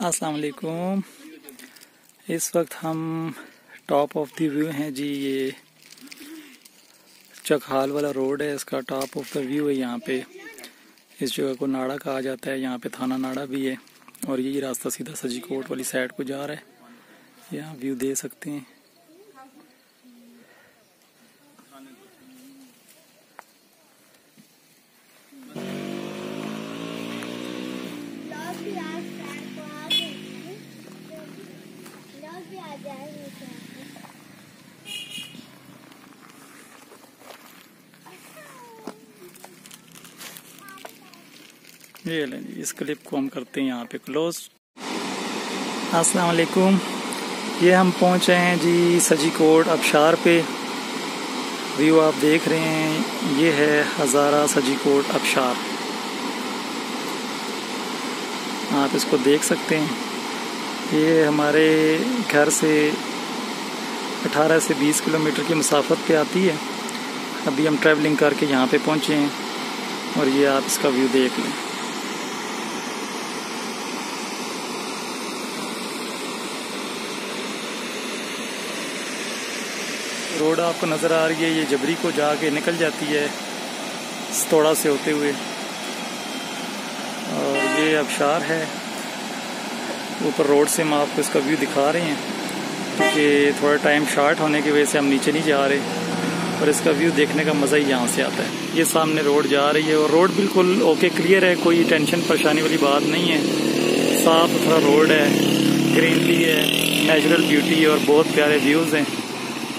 السلام علیکم۔ اس وقت ہم ٹاپ آف دی ویو ہیں۔ جی یہ چکھال والا روڈ ہے۔ اس کا ٹاپ آف دا ویو ہے یہاں پہ۔ اس جگہ کو ناڑا کہا جاتا ہے۔ یہاں پہ تھانہ ناڑا بھی ہے۔ اور یہی راستہ سیدھا سجی کوٹ والی سائڈ کو جا رہا ہے۔ یہاں ویو دے سکتے ہیں۔ یہ لیں جی اس کلپ کو ہم کرتے ہیں یہاں پہ کلوز۔ السلام علیکم۔ یہ ہم پہنچے ہیں جی سجی کوٹ ابشار پہ۔ ویو آپ دیکھ رہے ہیں، یہ ہے ہزارہ سجی کوٹ ابشار۔ آپ اس کو دیکھ سکتے ہیں۔ یہ ہمارے گھر سے اٹھارہ سے بیس کلومیٹر کی مسافت پہ آتی ہے۔ ابھی ہم ٹریولنگ کر کے یہاں پہ پہنچے ہیں اور یہ آپ اس کا ویو دیکھ لیں۔ روڈ آپ کو نظر آ رہی ہے، یہ جبری کو جا کے نکل جاتی ہے ستوڑا سے ہوتے ہوئے۔ اور یہ ابشار ہے۔ اوپر روڈ سے ہم آپ کو اس کا ویو دکھا رہے ہیں۔ کیونکہ تھوڑا ٹائم شارٹ ہونے کی وجہ سے ہم نیچے نہیں جا رہے۔ اور اس کا ویو دیکھنے کا مزہ ہی یہاں سے آتا ہے۔ یہ سامنے روڈ جا رہی ہے اور روڈ بالکل اوکے کلیئر ہے، کوئی ٹینشن پریشانی والی بات نہیں ہے۔ صاف ستھرا روڈ ہے گرینری ہے نیچرل بیوٹی اور بہت پیارے ویوز ہیں۔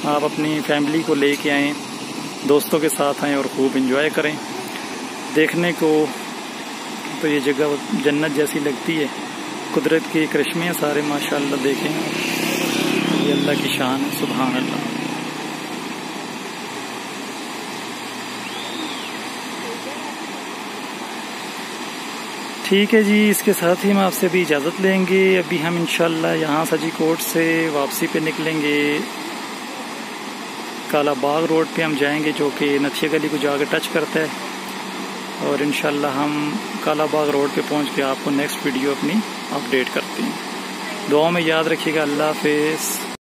آپ اپنی فیملی کو لے کے آئیں، دوستوں کے ساتھ آئیں اور خوب انجوائے کریں۔ دیکھنے کو تو یہ جگہ جنت جیسی لگتی ہے۔ قدرت کے کرشمے سارے ماشاء اللہ دیکھیں۔ یہ اللہ کی شان ہے سبحان اللہ ٹھیک ہے جی اس کے ساتھ ہی ہم آپ سے بھی اجازت لیں گے۔ ابھی ہم انشاءاللہ یہاں سجی کوٹ سے واپسی پہ نکلیں گے۔ کالا باغ روڈ پہ ہم جائیں گے جو کہ نتھیہ گلی کو جا کے ٹچ کرتا ہے۔ اور انشاءاللہ ہم کالا باغ روڈ پہ پہنچ کے آپ کو نیکسٹ ویڈیو اپنی اپڈیٹ کرتے ہیں۔ دعاؤں میں یاد رکھیے گا۔ اللہ حافظ۔